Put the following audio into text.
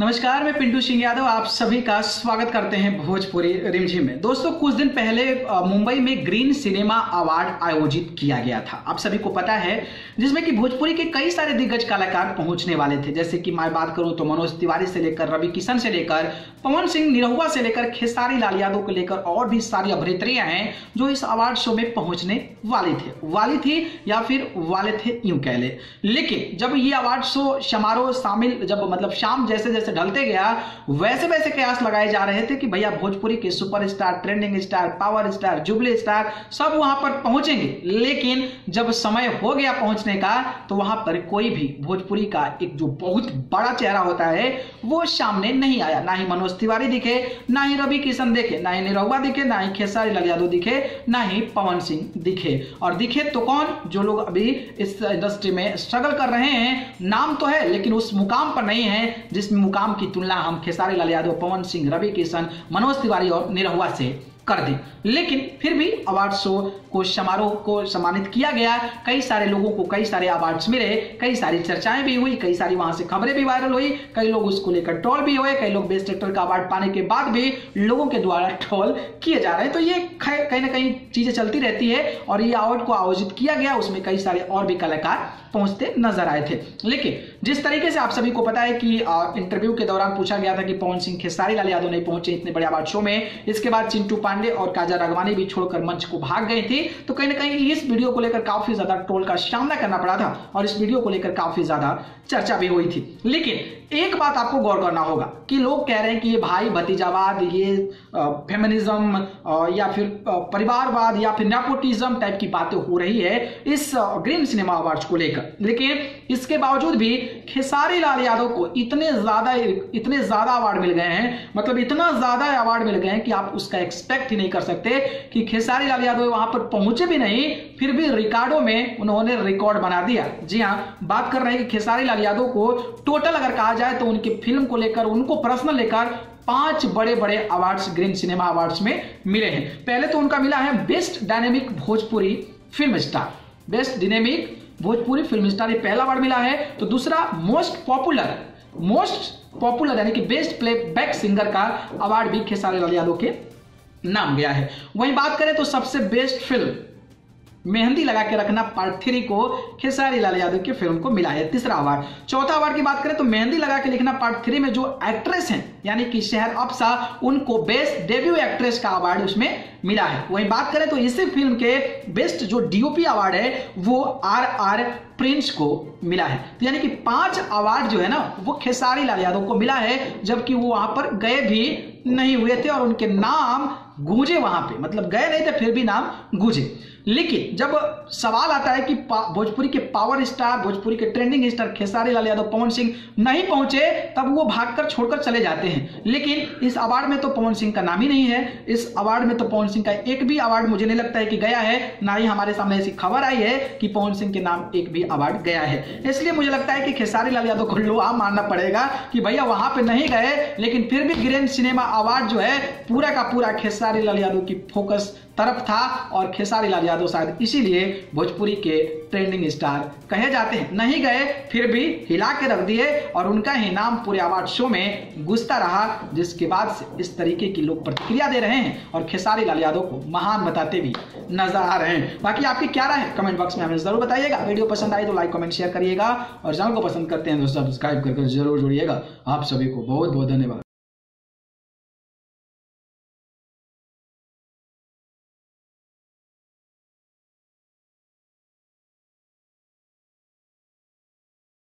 नमस्कार, मैं पिंटू सिंह यादव, आप सभी का स्वागत करते हैं भोजपुरी रिमझिम में। दोस्तों, कुछ दिन पहले मुंबई में ग्रीन सिनेमा अवार्ड आयोजित किया गया था। आप सभी को पता है, जिसमें कि भोजपुरी के कई सारे दिग्गज कलाकार पहुँचने वाले थे। जैसे कि मैं बात करूँ तो मनोज तिवारी से लेकर रवि किशन से लेकर पवन सिंह निरहुआ से लेकर खेसारी लाल यादव को लेकर और भी सारी अभिनेत्रियाँ हैं, जो इस अवार्ड शो में पहुँचने वाली थे। वाली थी या फिर वाले थे, यूँ कह लेकिन जब ये अवार्ड शो समारोह शामिल, जब मतलब शाम जैसे जैसे ढलते गया, वैसे वैसे कयास लगाए जा रहे थे कि भैया भोजपुरी के superstar trending star power star jubilee star सब वहाँ पर पहुँचेंगे। लेकिन जब समय हो गया पहुँचने का तो वहाँ पर कोई भी भोजपुरी का एक जो बहुत बड़ा चेहरा होता है, वो सामने नहीं आया। ना ही मनोज तिवारी दिखे, ना ही रवि किशन दिखे, ना ही निरहुआ दिखे, ना ही खेसारी लाल यादव दिखे, ना ही पवन सिंह दिखे। और दिखे तो कौन? जो लोग अभी इस इंडस्ट्री में स्ट्रगल कर रहे हैं, नाम तो है, लेकिन उस मुकाम पर नहीं है, जिस मुकाम की तुलना हम खेसारी लाल यादव, पवन सिंह, रवि किशन, मनोज तिवारी और निरहुआ से कर दी। लेकिन फिर भी अवार्ड शो को समारोह को सम्मानित किया गया। कई सारे लोगों को कई सारे अवार्ड्स मिले। कई सारी चर्चाएँ भी हुई। कई सारी वहाँ से खबरें भी वायरल हुई। कई लोग उसको लेकर ट्रोल भी हुए। कई लोग बेस्ट एक्टर का अवार्ड पाने के बाद भी लोगों के द्वारा ट्रोल किए जा रहे हैं। तो ये कहीं ना कहीं चीज़ें चलती रहती है और ये अवार्ड को आयोजित किया गया। उसमें कई सारे और भी कलाकार पहुँचते नज़र आए थे। लेकिन जिस तरीके से आप सभी को पता है कि इंटरव्यू के दौरान पूछा गया था कि पवन सिंह खेसारी लाल यादव नहीं पहुँचे इतने बड़े अवार्ड शो में। इसके बाद चिंटू पांडे और काजा रगवानी भी छोड़कर मंच को भाग गई थी। तो कहीं ना कहीं इस वीडियो को लेकर काफ़ी ज़्यादा ट्रोल का सामना करना पड़ा था और इस वीडियो को लेकर काफ़ी ज़्यादा चर्चा भी हुई थी। लेकिन एक बात आपको गौर करना होगा कि लोग कह रहे हैं कि ये भाई भतीजावाद, ये फेमिनिज्म या फिर परिवारवाद, या फिर नेपोटिज्म टाइप की बातें हो रही है इस ग्रीन सिनेमा अवार्ड को लेकर। लेकिन इसके बावजूद भी खेसारी लाल यादव को इतने ज़्यादा इतने ज़्यादा अवार्ड मिल गए हैं मतलब इतना ज़्यादा अवार्ड मिल गए हैं कि आप उसका एक्सपेक्ट ही नहीं कर सकते कि खेसारी लाल यादव वहाँ पर पहुँचे भी नहीं, फिर भी रिकॉर्डो में उन्होंने रिकॉर्ड बना दिया। जी हाँ बात कर रहे हैं कि खेसारी लाल यादव को टोटल अगर कहा जाए तो उनकी फ़िल्म को लेकर, उनको पर्सनल लेकर पाँच बड़े बड़े अवार्ड्स ग्रीन सिनेमा अवार्ड्स में मिले हैं। पहले तो उनका मिला है best dynamic Bhojpuri film star best dynamic Bhojpuri film star ये पहला अवार्ड मिला है तो दूसरा मोस्ट पॉपुलर मोस्ट पॉपुलर यानी कि बेस्ट प्ले बैक सिंगर का अवार्ड भी खेसारी लाल यादव के नाम गया है। वहीं बात करें तो सबसे बेस्ट फ़िल्म मेहंदी लगा के रखना पार्ट थ्री को खेसारी लाल यादव की फ़िल्म को मिला है तीसरा अवार्ड चौथा अवार्ड की बात करें तो मेहंदी लगा के लिखना पार्ट थ्री में जो एक्ट्रेस हैं, यानी कि शहर अफसा, उनको बेस्ट डेब्यू एक्ट्रेस का अवार्ड उसमें मिला है। वहीं बात करें तो इसी फ़िल्म के बेस्ट जो डीओपी अवार्ड है, वो आर आर प्रिंस को मिला है। तो यानी कि पाँच अवार्ड जो है ना, वो खेसारी लाल यादव को मिला है, जबकि वो वहाँ पर गए भी नहीं हुए थे और उनके नाम गूंजे वहाँ पे। मतलब गए नहीं थे, फिर भी नाम गूंजे। लेकिन जब सवाल आता है कि भोजपुरी के पावर स्टार भोजपुरी के ट्रेंडिंग स्टार खेसारी लाल यादव, पवन सिंह नहीं पहुँचे, तब वो भागकर छोड़कर चले जाते हैं। लेकिन इस अवार्ड में तो पवन सिंह का नाम ही नहीं है। इस अवार्ड में तो पवन सिंह का एक भी अवार्ड मुझे नहीं लगता है कि गया है, ना ही हमारे सामने ऐसी खबर आई है कि पवन सिंह के नाम एक भी अवार्ड गया है। इसलिए मुझे लगता है कि खेसारी लाल यादव को लोहा मानना पड़ेगा कि भैया वहाँ पर नहीं गए, लेकिन फिर भी ग्रैंड सिनेमा अवार्ड जो है, पूरा का पूरा खेसारी लाल यादव की फोकस तरफ़ था और खेसारी लाल यादव शायद इसीलिए भोजपुरी के ट्रेंडिंग स्टार कहे जाते हैं। नहीं गए, फिर भी हिला के रख दिए और उनका ही नाम पूरे अवार्ड शो में घुसता रहा, जिसके बाद से इस तरीके की लोग प्रतिक्रिया दे रहे हैं और खेसारी लाल यादव को महान बताते भी नज़र आ रहे हैं। बाकी आपकी क्या राय है? कमेंट बॉक्स में हमें ज़रूर बताइएगा। वीडियो पसंद आई तो लाइक कमेंट शेयर करिएगा और चैनल को पसंद करते हैं तो सब्सक्राइब करके ज़रूर जुड़िएगा। आप सभी को बहुत बहुत धन्यवाद।